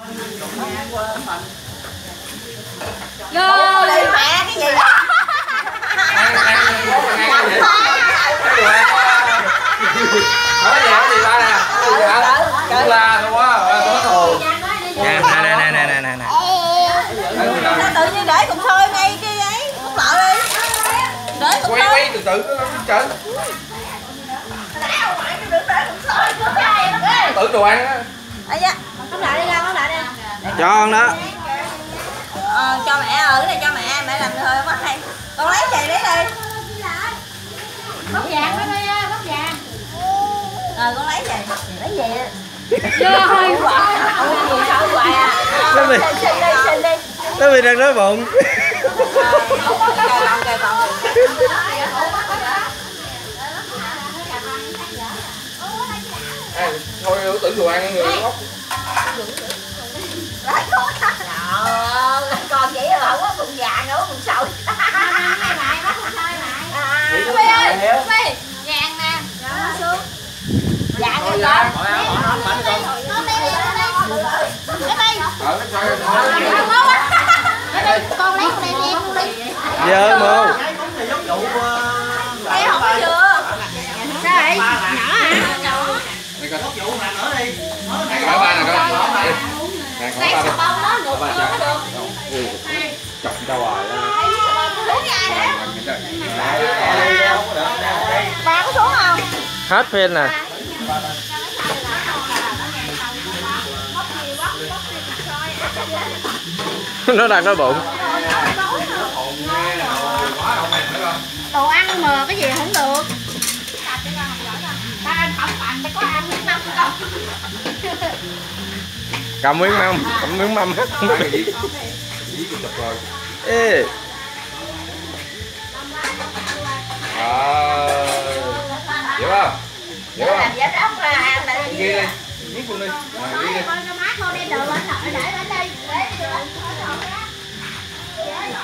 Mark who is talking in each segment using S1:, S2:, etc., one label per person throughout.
S1: Vô đi mẹ cái gì đó
S2: Nói gì gì không quá
S3: nè
S1: tự nhiên để cùng thôi ngay cái ấy cục lọ đi để cục
S2: Quay
S1: thôi
S2: quay từ từ Trời Tự đồ ăn á
S1: Ây da không lại đi ra không lại đi
S3: cho con đó.
S1: Ờ, cho mẹ ở cái này cho mẹ mẹ làm thôi mất hay con lấy giày lấy đi
S4: Bóc vàng đó thôi á, bóc vàng.
S1: ờ con lấy giày lấy
S4: Rồi.
S1: gì sao hoài à
S3: Nó bị-
S1: đi đi.
S3: nó bị đang đói bụng.
S2: Ê, Thôi tự đồ ăn người ngốc
S1: lấy con Trời con chỉ là không có cùng vàng nữa cùng sầu.
S4: Hai lại, bắt một hơi lại.
S1: à
S2: Vậy
S1: Phi ơi. Phi.
S4: Vàng nè.
S1: Đó, xuống. rồi
S2: ra
S1: con
S2: mạnh con
S4: Con đi, con đi. Cái đây.
S2: Ờ cái xoay
S1: Không có
S4: con con đi, con đi.
S1: Em không vừa
S4: Sao vậy? Nhỏ hả? Nhỏ.
S2: Đây coi Này hỏi ba nè coi Đây. Nè hỏi ba
S4: Xà
S2: đi
S4: bông nó
S2: Ba
S4: vô mới được.
S2: Ừ. Chọc
S1: nhà nè Ba có xuống không?
S3: hết pin nè. Nó đang đói bụng cầm miếng mâm cầm miếng mâm hết
S2: rồi
S3: ê
S2: Ờ Hiểu không? Hiểu không?
S1: Làm giá ốc ra ăn là
S2: Ghi đi Viết luôn đi À, Ghi đi
S4: Coi cho má con đem đồ lên đợi để lên đây.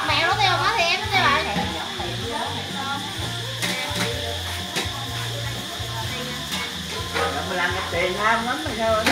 S4: Mẹ nó theo má thì em nó theo lại.
S1: Làm tiền ham lắm mà sao